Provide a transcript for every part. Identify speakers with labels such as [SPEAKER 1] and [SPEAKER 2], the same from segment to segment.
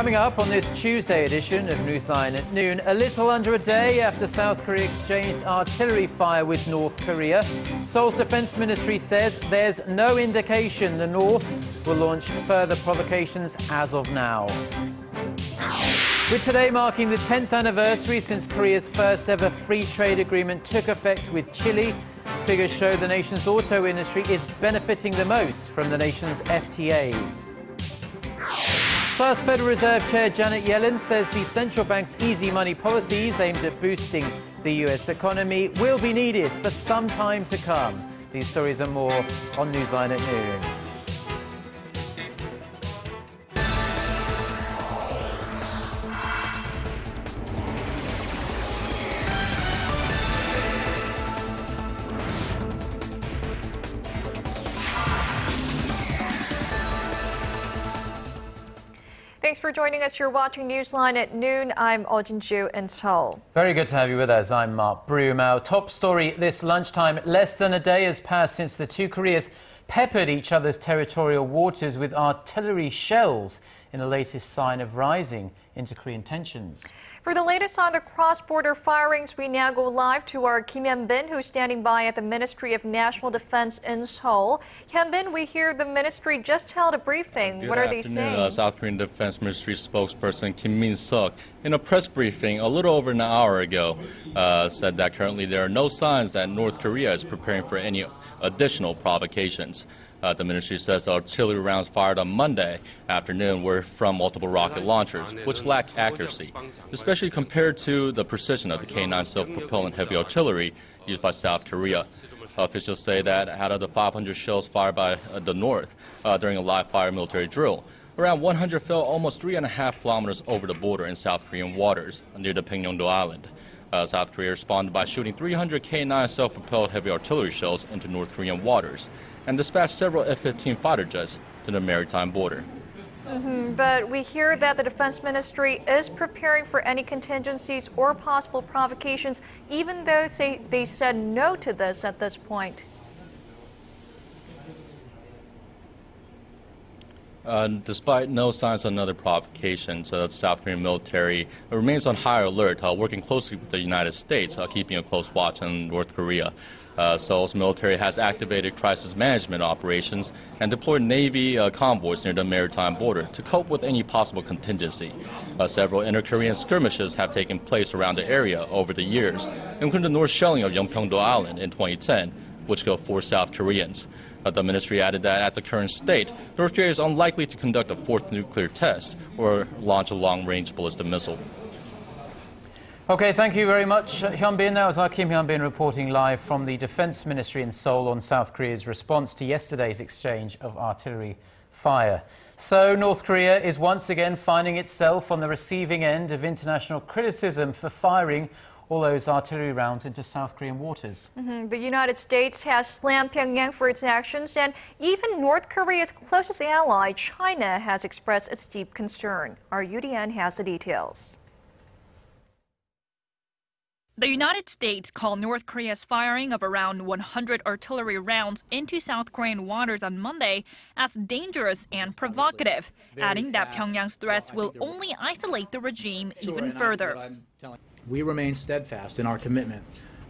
[SPEAKER 1] Coming up on this Tuesday edition of Newsline at noon, a little under a day after South Korea exchanged artillery fire with North Korea, Seoul's defense ministry says there's no indication the North will launch further provocations as of now. With today marking the 10th anniversary since Korea's first ever free trade agreement took effect with Chile, figures show the nation's auto industry is benefiting the most from the nation's FTAs. Plus, Federal Reserve Chair Janet Yellen says the central bank's easy money policies aimed at boosting the U.S. economy will be needed for some time to come. These stories and more on Newsline at noon.
[SPEAKER 2] Thanks for joining us. You're watching Newsline at noon. I'm Ojin Ju in Seoul.
[SPEAKER 1] Very good to have you with us. I'm Mark Broom. Our top story this lunchtime. Less than a day has passed since the two Koreas peppered each other's territorial waters with artillery shells in the latest sign of rising inter-Korean tensions.
[SPEAKER 2] For the latest on the cross-border firings, we now go live to our Kim Hyun-bin, who's standing by at the Ministry of National Defense in Seoul. Hyun-bin, we hear the ministry just held a briefing.
[SPEAKER 3] Good
[SPEAKER 2] what are
[SPEAKER 3] afternoon.
[SPEAKER 2] they saying?
[SPEAKER 3] Uh, South Korean Defense Ministry spokesperson Kim Min-suk, in a press briefing a little over an hour ago, uh, said that currently there are no signs that North Korea is preparing for any additional provocations. Uh, the ministry says the artillery rounds fired on Monday afternoon were from multiple rocket launchers, which lack accuracy, especially compared to the precision of the K-9 self-propellant heavy artillery used by South Korea. Officials say that out of the 500 shells fired by uh, the North uh, during a live fire military drill, around 100 fell almost three and a half kilometers over the border in South Korean waters near the Pyeongdo Island. Uh, South Korea responded by shooting 300 K-9 self-propelled heavy artillery shells into North Korean waters and dispatched several F-15 fighter jets to the maritime border.
[SPEAKER 2] Mm-hmm. But we hear that the Defense Ministry is preparing for any contingencies or possible provocations, even though say they said no to this at this point.
[SPEAKER 3] Uh, despite no signs of another provocation, uh, the South Korean military remains on high alert, uh, working closely with the United States, uh, keeping a close watch on North Korea. Uh, Seoul's military has activated crisis management operations and deployed Navy uh, convoys near the maritime border to cope with any possible contingency. Uh, several inter-Korean skirmishes have taken place around the area over the years, including the North shelling of Yeonpyeongdo Island in 2010, which killed four South Koreans. The ministry added that at the current state, North Korea is unlikely to conduct a fourth nuclear test or launch a long-range ballistic missile.
[SPEAKER 1] Okay, thank you very much, Hyun-bin. That was our Kim Hyun-bin reporting live from the Defense Ministry in Seoul on South Korea's response to yesterday's exchange of artillery fire. So, North Korea is once again finding itself on the receiving end of international criticism for firing all those artillery rounds into South Korean waters.
[SPEAKER 2] Mm -hmm. The United States has slammed Pyongyang for its actions, and even North Korea's closest ally, China, has expressed its deep concern. Our Yoo Li-an has the details.
[SPEAKER 4] The United States called North Korea's firing of around 100 artillery rounds into South Korean waters on Monday as dangerous and provocative, adding that Pyongyang's threats will only isolate the regime even further.
[SPEAKER 5] We remain steadfast in our commitment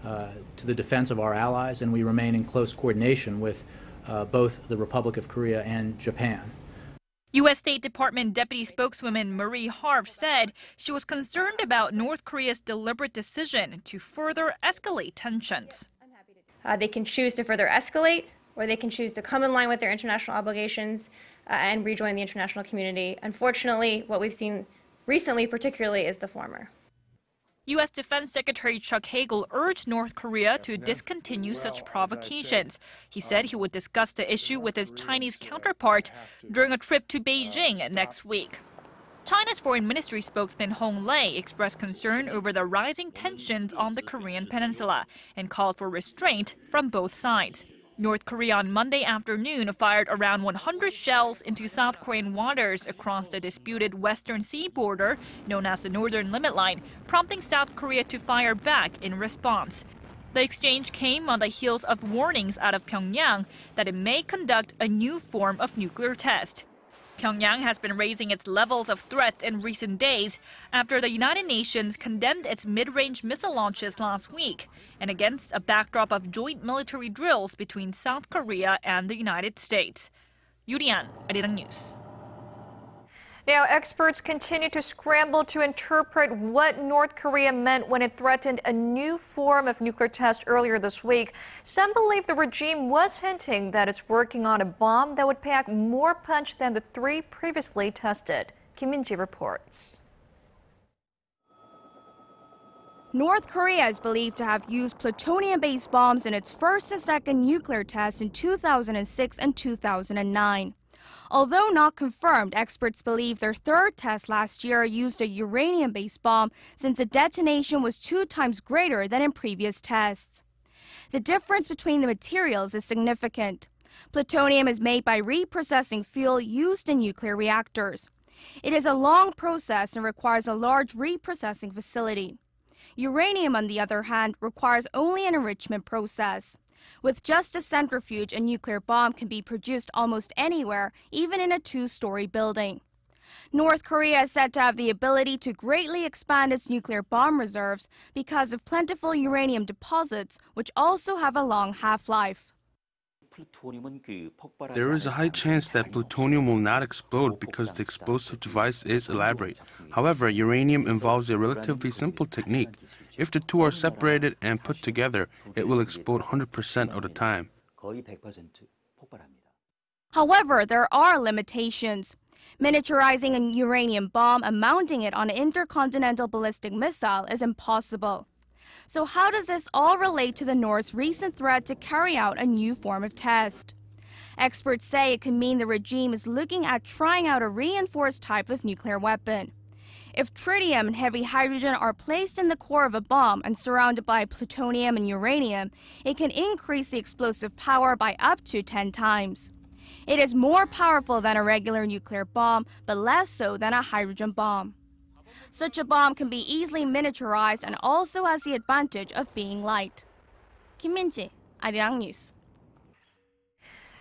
[SPEAKER 5] uh, to the defense of our allies, and we remain in close coordination with uh, both the Republic of Korea and Japan.
[SPEAKER 4] U.S. State Department Deputy Spokeswoman Marie Harf said she was concerned about North Korea's deliberate decision to further escalate tensions.
[SPEAKER 6] Uh, they can choose to further escalate, or they can choose to come in line with their international obligations uh, and rejoin the international community. Unfortunately, what we've seen recently, particularly, is the former.
[SPEAKER 4] U.S. Defense Secretary Chuck Hagel urged North Korea to discontinue such provocations. He said he would discuss the issue with his Chinese counterpart during a trip to Beijing next week. China's foreign ministry spokesman Hong Lei expressed concern over the rising tensions on the Korean peninsula and called for restraint from both sides. North Korea on Monday afternoon fired around 100 shells into South Korean waters across the disputed Western Sea border, known as the Northern Limit Line, prompting South Korea to fire back in response. The exchange came on the heels of warnings out of Pyongyang that it may conduct a new form of nuclear test. Pyongyang has been raising its levels of threats in recent days after the United Nations condemned its mid-range missile launches last week and against a backdrop of joint military drills between South Korea and the United States. Yoo Li-an, Arirang News.
[SPEAKER 2] Now, experts continue to scramble to interpret what North Korea meant when it threatened a new form of nuclear test earlier this week. Some believe the regime was hinting that it's working on a bomb that would pack more punch than the three previously tested. Kim Min-ji reports.
[SPEAKER 7] North Korea is believed to have used plutonium-based bombs in its first and second nuclear tests in 2006 and 2009. Although not confirmed, experts believe their third test last year used a uranium based bomb since the detonation was two times greater than in previous tests. The difference between the materials is significant. Plutonium is made by reprocessing fuel used in nuclear reactors. It is a long process and requires a large reprocessing facility. Uranium, on the other hand, requires only an enrichment process. With just a centrifuge, a nuclear bomb can be produced almost anywhere, even in a two-story building. North Korea is said to have the ability to greatly expand its nuclear bomb reserves because of plentiful uranium deposits, which also have a long half-life.
[SPEAKER 8] There is a high chance that plutonium will not explode because the explosive device is elaborate. However, uranium involves a relatively simple technique. If the two are separated and put together, it will explode 100% of the time.
[SPEAKER 7] However, there are limitations. Miniaturizing a uranium bomb and mounting it on an intercontinental ballistic missile is impossible. So how does this all relate to the North's recent threat to carry out a new form of test? Experts say it could mean the regime is looking at trying out a reinforced type of nuclear weapon. If tritium and heavy hydrogen are placed in the core of a bomb and surrounded by plutonium and uranium, it can increase the explosive power by up to 10 times. It is more powerful than a regular nuclear bomb, but less so than a hydrogen bomb. Such a bomb can be easily miniaturized and also has the advantage of being light. Kim Min-ji, Arirang News.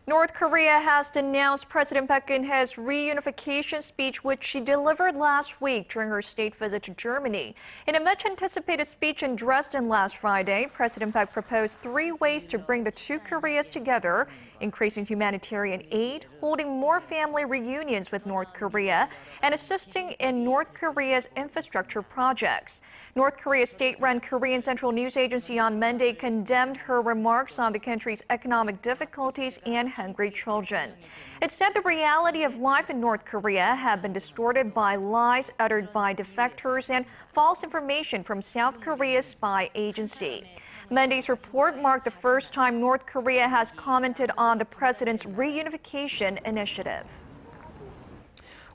[SPEAKER 2] North Korea has denounced President Park Geun-hye's reunification speech, which she delivered last week during her state visit to Germany. In a much-anticipated speech in Dresden last Friday, President Park proposed three ways to bring the two Koreas together, increasing humanitarian aid, holding more family reunions with North Korea, and assisting in North Korea's infrastructure projects. North Korea's state-run Korean Central News Agency on Monday condemned her remarks on the country's economic difficulties and hungry children. It said the reality of life in North Korea had been distorted by lies uttered by defectors and false information from South Korea's spy agency. Monday's report marked the first time North Korea has commented on the president's reunification initiative.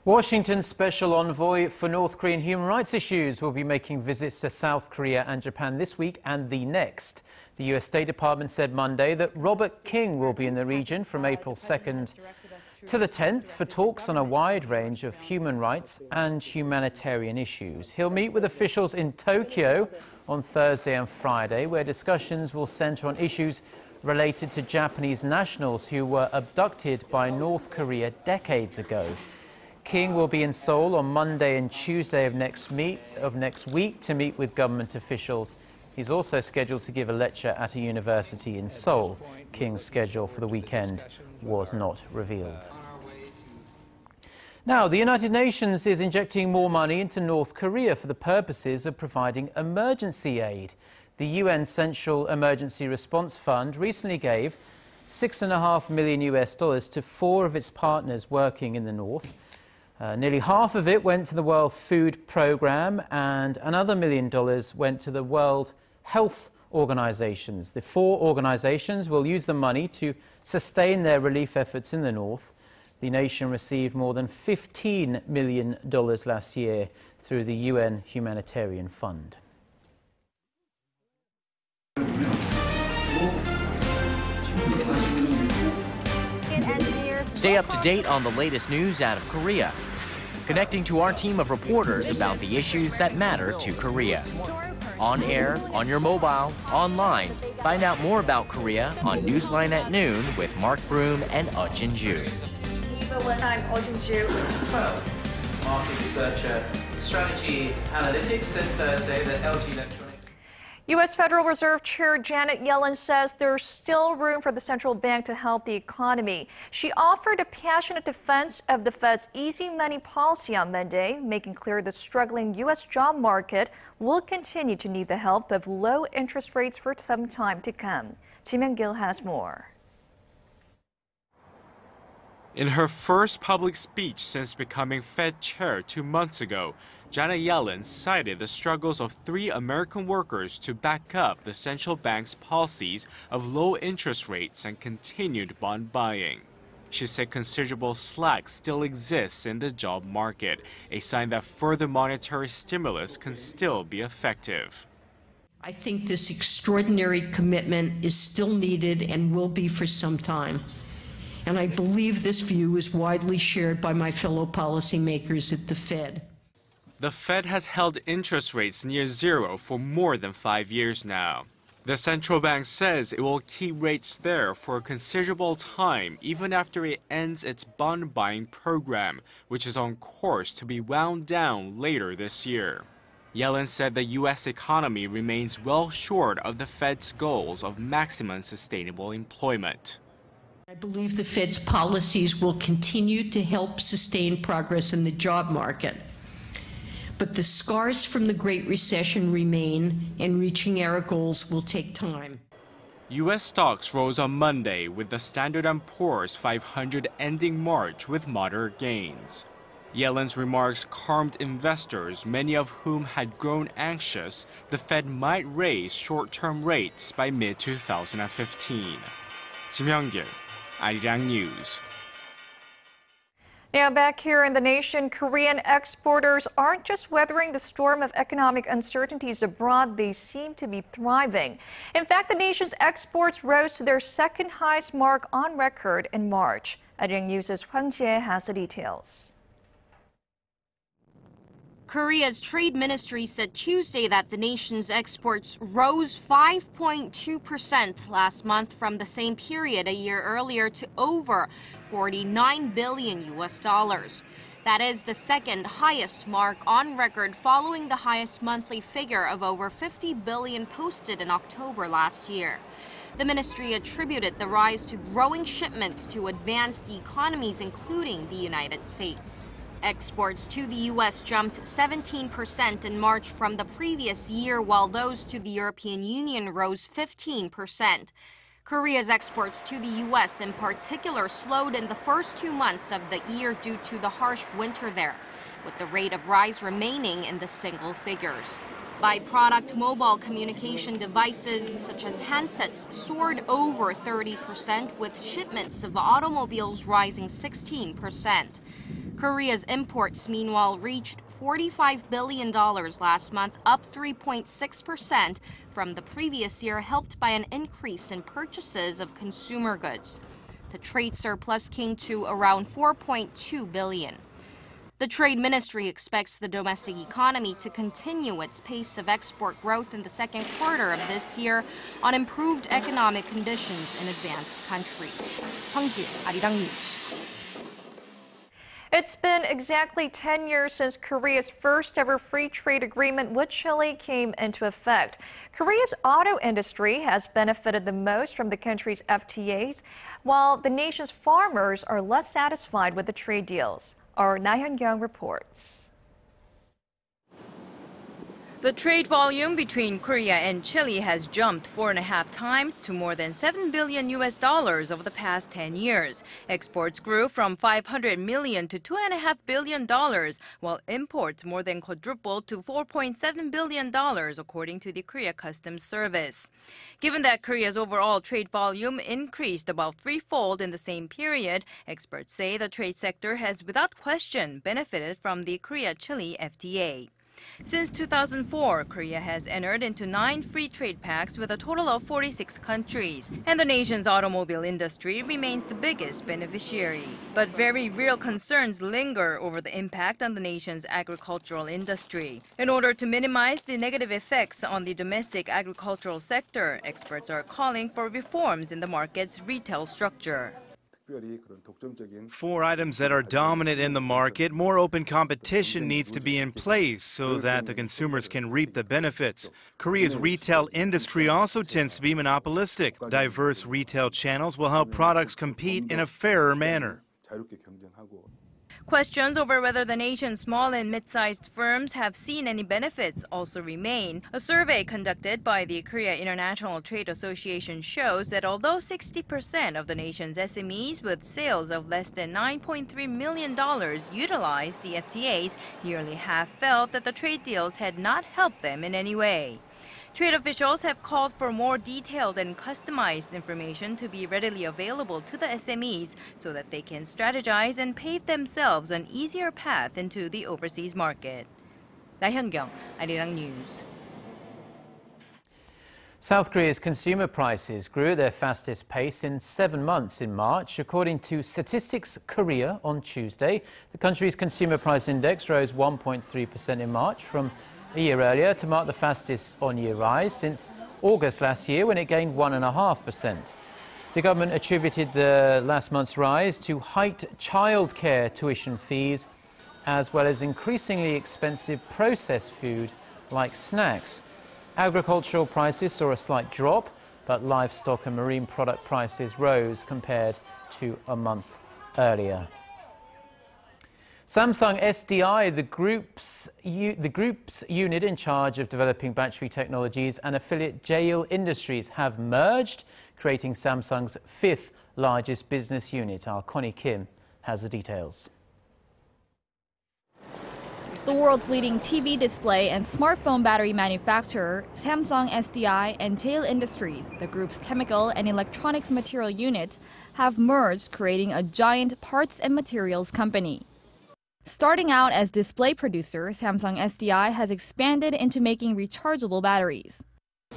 [SPEAKER 1] Washington's special envoy for North Korean human rights issues will be making visits to South Korea and Japan this week and the next. The U.S. State Department said Monday that Robert King will be in the region from April 2nd to the 10th for talks on a wide range of human rights and humanitarian issues. He'll meet with officials in Tokyo on Thursday and Friday, where discussions will center on issues related to Japanese nationals who were abducted by North Korea decades ago. King will be in Seoul on Monday and Tuesday of next, meet, of next week to meet with government officials. He's also scheduled to give a lecture at a university in Seoul. King's schedule for the weekend was not revealed. Now, the United Nations is injecting more money into North Korea for the purposes of providing emergency aid. The UN Central Emergency Response Fund recently gave six and a half million US dollars to four of its partners working in the north. Uh, nearly half of it went to the World Food Programme, and another million dollars went to the World Health Organizations. The four organizations will use the money to sustain their relief efforts in the north. The nation received more than $15 million last year through the UN Humanitarian Fund.
[SPEAKER 9] Stay up to date on the latest news out of Korea. Connecting to our team of reporters about the issues that matter to Korea. On air, on your mobile, online. Find out more about Korea on Newsline at noon with Mark Broom and Uchin Ju.
[SPEAKER 2] I'm Ojinju Pro.
[SPEAKER 1] Market researcher, strategy analytics said Thursday that LG Electronics.
[SPEAKER 2] U.S. Federal Reserve Chair Janet Yellen says there's still room for the central bank to help the economy. She offered a passionate defense of the Fed's easy money policy on Monday, making clear the struggling U.S. job market will continue to need the help of low interest rates for some time to come. Ji Gil has more.
[SPEAKER 10] In her first public speech since becoming Fed chair two months ago, Janet Yellen cited the struggles of three American workers to back up the central bank's policies of low interest rates and continued bond buying. She said considerable slack still exists in the job market, a sign that further monetary stimulus can still be effective.
[SPEAKER 11] I think this extraordinary commitment is still needed and will be for some time and I believe this view is widely shared by my fellow policymakers at the Fed.
[SPEAKER 10] The Fed has held interest rates near zero for more than five years now. The central bank says it will keep rates there for a considerable time even after it ends its bond buying program, which is on course to be wound down later this year. Yellen said the U.S. economy remains well short of the Fed's goals of maximum sustainable employment.
[SPEAKER 11] I believe the Fed's policies will continue to help sustain progress in the job market. But the scars from the Great Recession remain, and reaching our goals will take time.
[SPEAKER 10] U.S. stocks rose on Monday, with the Standard & Poor's 500 ending March with moderate gains. Yellen's remarks calmed investors, many of whom had grown anxious the Fed might raise short-term rates by mid-2015. Kim Hyung-gil, Arirang News.
[SPEAKER 2] Now, back here in the nation, Korean exporters aren't just weathering the storm of economic uncertainties abroad, they seem to be thriving. In fact, the nation's exports rose to their second highest mark on record in March. Arirang News' Hwang Jie has the details.
[SPEAKER 12] Korea's trade ministry said Tuesday that the nation's exports rose 5.2% last month from the same period a year earlier to over 49 billion US dollars. That is the second highest mark on record following the highest monthly figure of over 50 billion posted in October last year. The ministry attributed the rise to growing shipments to advanced economies, including the United States. Exports to the U.S. jumped 17% in March from the previous year, while those to the European Union rose 15%. Korea's exports to the U.S. in particular slowed in the first two months of the year due to the harsh winter there, with the rate of rise remaining in the single figures. By product mobile communication devices such as handsets soared over 30%, with shipments of automobiles rising 16%. Korea's imports, meanwhile, reached $45 billion last month, up 3.6% from the previous year, helped by an increase in purchases of consumer goods. The trade surplus came to around 4.2 billion. The Trade Ministry expects the domestic economy to continue its pace of export growth in the second quarter of this year on improved economic conditions in advanced countries. Hwang Jie, Arirang News.
[SPEAKER 2] It's been exactly 10 years since Korea's first ever free trade agreement with Chile came into effect. Korea's auto industry has benefited the most from the country's FTAs, while the nation's farmers are less satisfied with the trade deals. Our Na Hyun-kyung reports.
[SPEAKER 13] The trade volume between Korea and Chile has jumped four and a half times to more than 7 billion US dollars over the past 10 years. Exports grew from 500 million to 2.5 billion dollars, while imports more than quadrupled to 4.7 billion dollars, according to the Korea Customs Service. Given that Korea's overall trade volume increased about threefold in the same period, experts say the trade sector has without question benefited from the Korea-Chile FTA. Since 2004, Korea has entered into nine free trade pacts with a total of 46 countries, and the nation's automobile industry remains the biggest beneficiary. But very real concerns linger over the impact on the nation's agricultural industry. In order to minimize the negative effects on the domestic agricultural sector, experts are calling for reforms in the market's retail structure.
[SPEAKER 14] For items that are dominant in the market, more open competition needs to be in place so that the consumers can reap the benefits. Korea's retail industry also tends to be monopolistic. Diverse retail channels will help products compete in a fairer manner.
[SPEAKER 13] Questions over whether the nation's small and mid-sized firms have seen any benefits also remain. A survey conducted by the Korea International Trade Association shows that although 60% of the nation's SMEs with sales of less than $9.3 million utilized the FTAs, nearly half felt that the trade deals had not helped them in any way. Trade officials have called for more detailed and customized information to be readily available to the SMEs so that they can strategize and pave themselves an easier path into the overseas market. 나현경, Arirang News.
[SPEAKER 1] South Korea's consumer prices grew at their fastest pace in seven months in March. According to Statistics Korea on Tuesday, the country's consumer price index rose 1.3% in March from a year earlier to mark the fastest on-year rise since August last year when it gained 1.5%. The government attributed the last month's rise to hiked childcare tuition fees as well as increasingly expensive processed food like snacks. Agricultural prices saw a slight drop, but livestock and marine product prices rose compared to a month earlier. Samsung SDI, the group's, the group's unit in charge of developing battery technologies and affiliate Cheil Industries have merged, creating Samsung's fifth largest business unit. Our Connie Kim has the details.
[SPEAKER 2] The world's leading TV display and smartphone battery manufacturer, Samsung SDI and Cheil Industries, the group's chemical and electronics material unit, have merged, creating a giant parts and materials company. Starting out as display producer, Samsung SDI has expanded into making rechargeable batteries.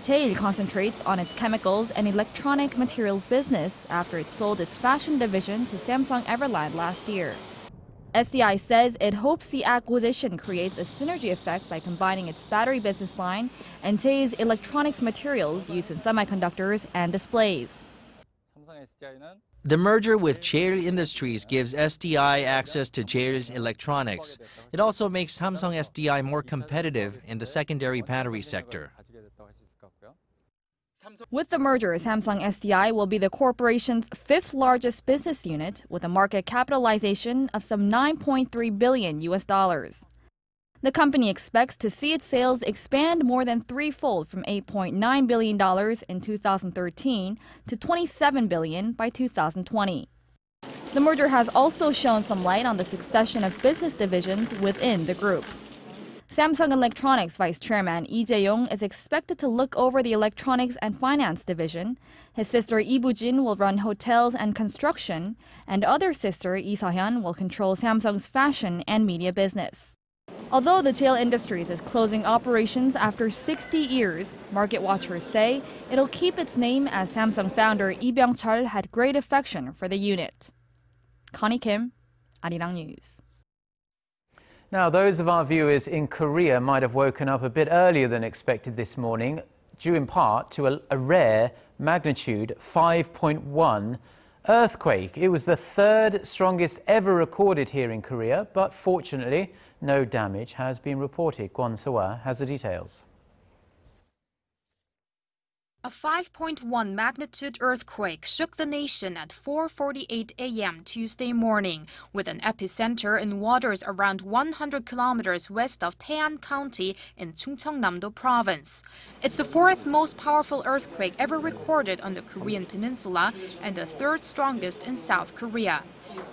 [SPEAKER 2] Cheil concentrates on its chemicals and electronic materials business after it sold its fashion division to Samsung Everland last year. SDI says it hopes the acquisition creates a synergy effect by combining its battery business line and Cheil's electronics materials used in semiconductors and displays.
[SPEAKER 9] The merger with Cheil Industries gives SDI access to Cheil's electronics. It also makes Samsung SDI more competitive in the secondary battery sector.
[SPEAKER 2] With the merger, Samsung SDI will be the corporation's fifth largest business unit with a market capitalization of some 9.3 billion US dollars. The company expects to see its sales expand more than threefold from $8.9 billion in 2013 to 27 billion by 2020. The merger has also shown some light on the succession of business divisions within the group. Samsung Electronics Vice Chairman Lee Jae-yong is expected to look over the electronics and finance division. His sister Lee Bu-jin will run hotels and construction, and other sister Lee Seo-hyun will control Samsung's fashion and media business. Although the Cheil Industries is closing operations after 60 years, market watchers say it'll keep its name as Samsung founder Lee Byung-chul had great affection for the unit. Connie Kim, Arirang News.
[SPEAKER 1] Now, those of our viewers in Korea might have woken up a bit earlier than expected this morning, due in part to a, a rare magnitude 5.1 earthquake. It was the third strongest ever recorded here in Korea, but fortunately, no damage has been reported. Kwon Soa has the details.
[SPEAKER 15] A 5.1 magnitude earthquake shook the nation at 4:48 a.m. Tuesday morning, with an epicenter in waters around 100 kilometers west of Taean County in Chungcheongnam-do province. It's the fourth most powerful earthquake ever recorded on the Korean peninsula and the third strongest in South Korea.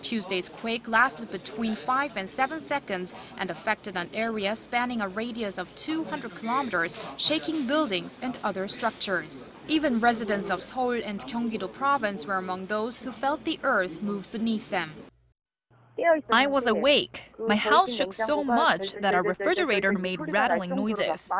[SPEAKER 15] Tuesday's quake lasted between 5 and 7 seconds and affected an area spanning a radius of 200 kilometers, shaking buildings and other structures. Even residents of Seoul and Gyeonggi-do province were among those who felt the earth move beneath them.
[SPEAKER 16] I was awake. My house shook so much that our refrigerator made rattling noises.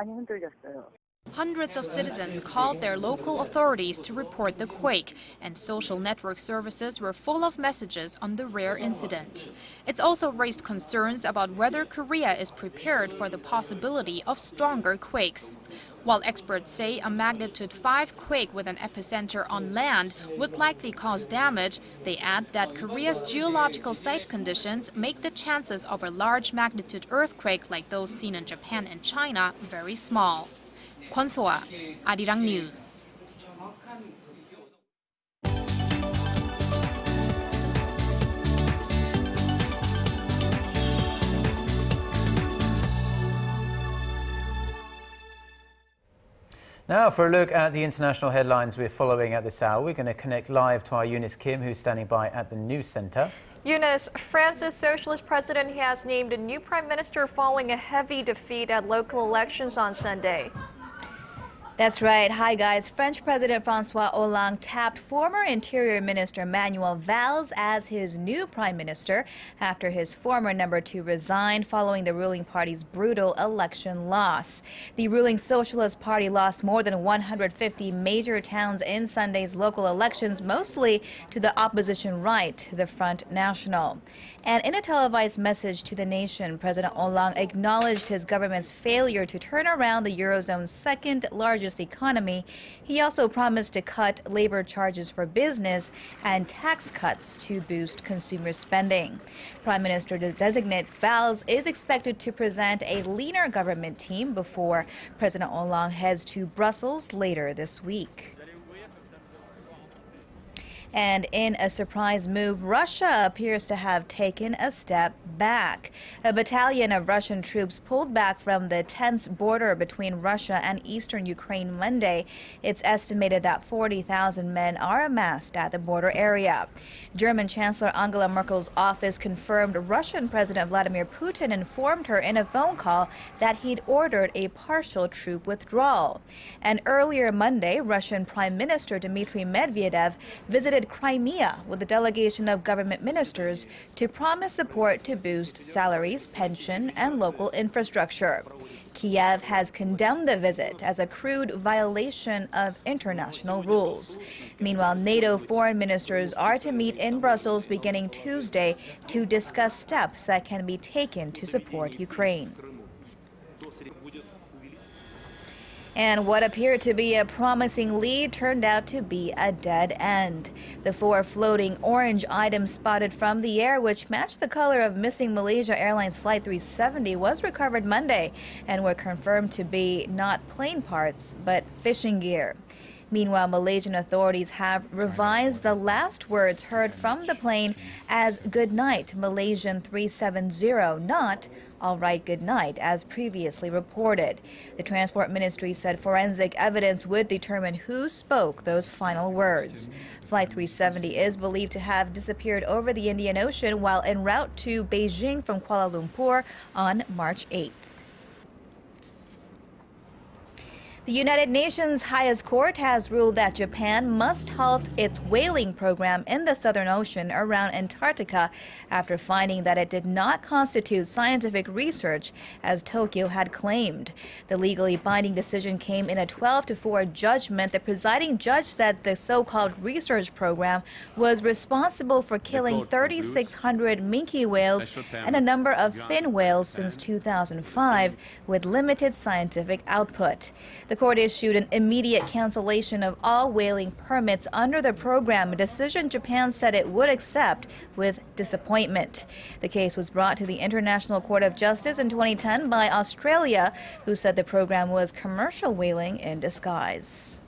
[SPEAKER 15] Hundreds of citizens called their local authorities to report the quake, and social network services were full of messages on the rare incident. It's also raised concerns about whether Korea is prepared for the possibility of stronger quakes. While experts say a magnitude 5 quake with an epicenter on land would likely cause damage, they add that Korea's geological site conditions make the chances of a large magnitude earthquake like those seen in Japan and China very small. Kwon So-ah, Arirang News.
[SPEAKER 1] Now, for a look at the international headlines we're following at this hour, we're going to connect live to our Eunice Kim, who's standing by at the news center.
[SPEAKER 2] Eunice, France's socialist president has named a new prime minister following a heavy defeat at local elections on Sunday.
[SPEAKER 17] That's right. Hi, guys. French President Francois Hollande tapped former Interior Minister Manuel Valls as his new prime minister after his former number two resigned following the ruling party's brutal election loss. The ruling Socialist Party lost more than 150 major towns in Sunday's local elections, mostly to the opposition right, the Front National. And in a televised message to the nation, President Hollande acknowledged his government's failure to turn around the Eurozone's second largest economy. He also promised to cut labor charges for business and tax cuts to boost consumer spending. Prime Minister designate Valls is expected to present a leaner government team before President Hollande heads to Brussels later this week. And in a surprise move, Russia appears to have taken a step back. A battalion of Russian troops pulled back from the tense border between Russia and eastern Ukraine Monday. It's estimated that 40,000 men are amassed at the border area. German Chancellor Angela Merkel's office confirmed Russian President Vladimir Putin informed her in a phone call that he'd ordered a partial troop withdrawal. And earlier Monday, Russian Prime Minister Dmitry Medvedev visited Crimea with a delegation of government ministers to promise support to boost salaries, pension, and local infrastructure. Kiev has condemned the visit as a crude violation of international rules. Meanwhile, NATO foreign ministers are to meet in Brussels beginning Tuesday to discuss steps that can be taken to support Ukraine. And what appeared to be a promising lead turned out to be a dead end. The four floating orange items spotted from the air, which matched the color of missing Malaysia Airlines Flight 370, was recovered Monday and were confirmed to be not plane parts, but fishing gear. Meanwhile, Malaysian authorities have revised the last words heard from the plane as good night Malaysian 370, not all right, good night, as previously reported. The Transport Ministry said forensic evidence would determine who spoke those final words. Flight 370 is believed to have disappeared over the Indian Ocean while en route to Beijing from Kuala Lumpur on March 8th. The United Nations highest court has ruled that Japan must halt its whaling program in the Southern Ocean around Antarctica after finding that it did not constitute scientific research as Tokyo had claimed. The legally binding decision came in a 12 to 4 judgment. The presiding judge said the so-called research program was responsible for killing 3,600 minke whales and a number of fin whales since 2005 with limited scientific output. The the court issued an immediate cancellation of all whaling permits under the program, a decision Japan said it would accept with disappointment. The case was brought to the International Court of Justice in 2010 by Australia, who said the program was commercial whaling in disguise.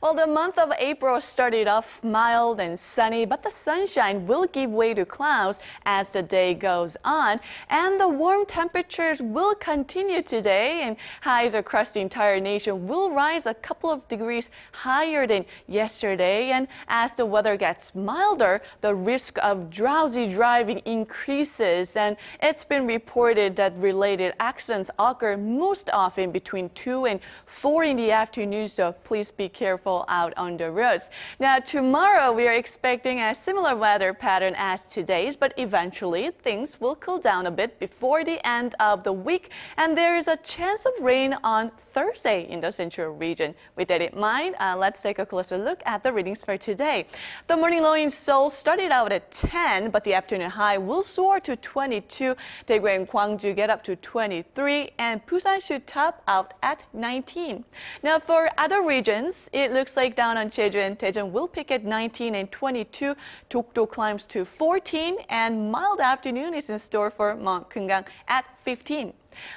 [SPEAKER 18] Well, the month of April started off mild and sunny, but the sunshine will give way to clouds as the day goes on. And the warm temperatures will continue today, and highs across the entire nation will rise a couple of degrees higher than yesterday. And as the weather gets milder, the risk of drowsy driving increases. And it's been reported that related accidents occur most often between 2 and 4 in the afternoon, so please be careful out on the roads. Now, tomorrow we are expecting a similar weather pattern as today's, but eventually things will cool down a bit before the end of the week, and there is a chance of rain on Thursday in the central region. With that in mind, uh, let's take a closer look at the readings for today. The morning low in Seoul started out at 10, but the afternoon high will soar to 22. Daegu and Gwangju get up to 23, and Busan should top out at 19. Now, for other regions, it looks like down on Jeju and Daejeon will peak at 19 and 22. Dokdo climbs to 14, and mild afternoon is in store for Mount Kumgang at 15.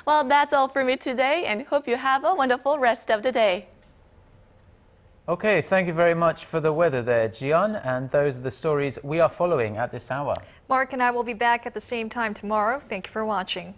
[SPEAKER 18] Well, that's all for me today, and hope you have a wonderful rest of the day.
[SPEAKER 1] Okay, thank you very much for the weather there, Jian. And those are the stories we are following at this hour.
[SPEAKER 2] Mark and I will be back at the same time tomorrow. Thank you for watching.